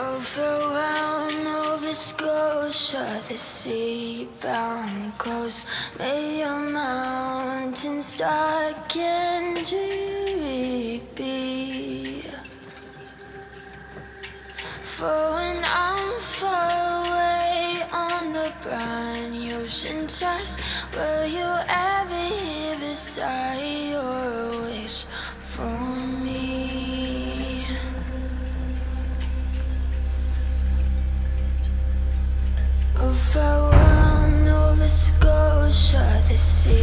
Overwhelmed Nova Scotia, the sea bound coast. May your mountains dark and dreary be. For when I'm far away on the briny ocean toss, will you ever hear a sigh or Farewell, Nova Scotia, the sea.